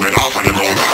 to off on you go